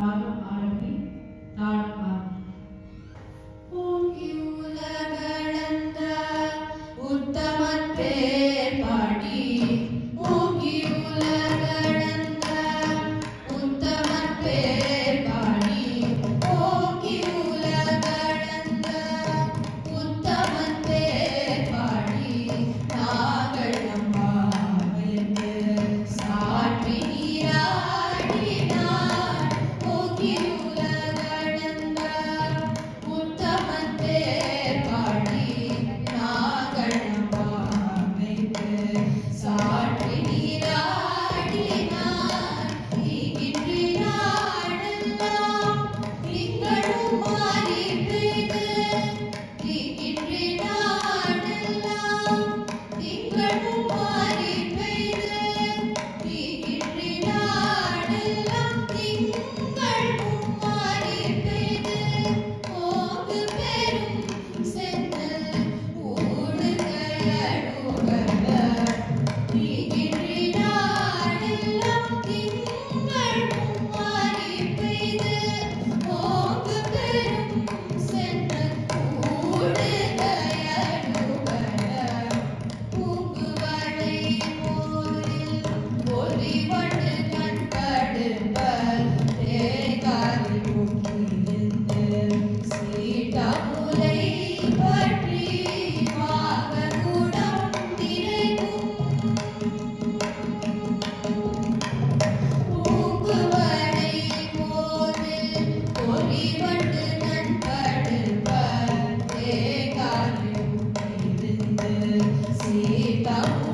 రాజు না though.